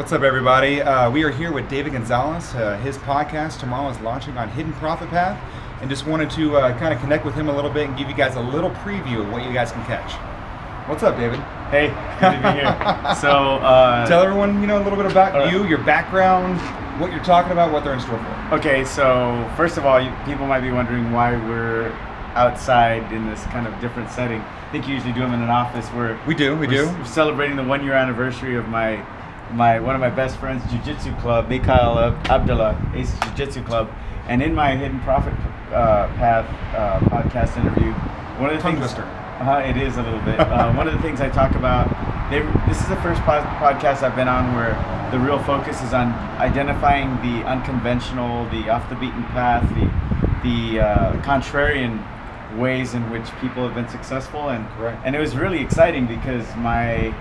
What's up, everybody? Uh, we are here with David Gonzalez. Uh, his podcast tomorrow is launching on Hidden Profit Path, and just wanted to uh, kind of connect with him a little bit and give you guys a little preview of what you guys can catch. What's up, David? Hey, good to be here. so, uh, Tell everyone, you know, a little bit about right. you, your background, what you're talking about, what they're in store for. okay, so first of all, you, people might be wondering why we're outside in this kind of different setting. I think you usually do them in an office where We do, we do. we're celebrating the one year anniversary of my my one of my best friends jiu-jitsu club Mikhail Ab- Abdullah Ace Jiu-Jitsu Club. And in my hidden profit uh, path uh, podcast interview one of the Tongue things uh, it is a little bit. Uh, one of the things I talk about they, this is the first pod- podcast I've been on where the real focus is on identifying the unconventional the off the beaten path the the uh, contrarian ways in which people have been successful. And Correct. and it was really exciting because my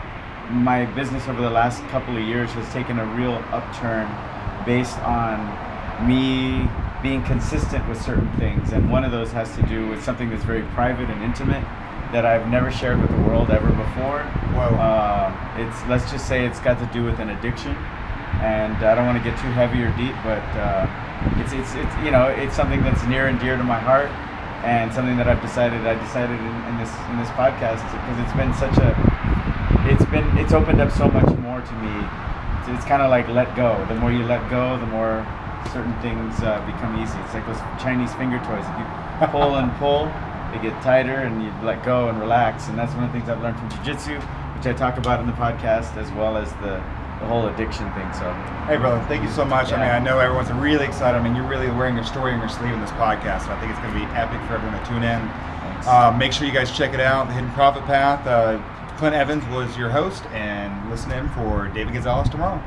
my business over the last couple of years has taken a real upturn based on me being consistent with certain things and one of those has to do with something that's very private and intimate that I've never shared with the world ever before. Whoa. Uh, it's let's just say it's got to do with an addiction, and I don't want to get too heavy or deep, but uh, it's it's it's you know it's something that's near and dear to my heart, and something that I've decided I decided in, in this in this podcast because it's been such a it's been it's opened up so much more to me. It's, it's kind of like let go. The more you let go, the more certain things uh, become easy. It's like those Chinese finger toys. If you pull and pull, they get tighter, and you let go and relax. And that's one of the things I've learned from jiu-jitsu, which I talk about in the podcast, as well as the the whole addiction thing. So Hey, brother, thank you so much. I mean, I know everyone's really excited. I mean, you're really wearing your story in your sleeve in this podcast, and I think it's going to be epic for everyone to tune in. Uh, make sure you guys check it out, The Hidden Profit Path. Uh, Clint Evans was your host, and listen in for David Gonzalez tomorrow.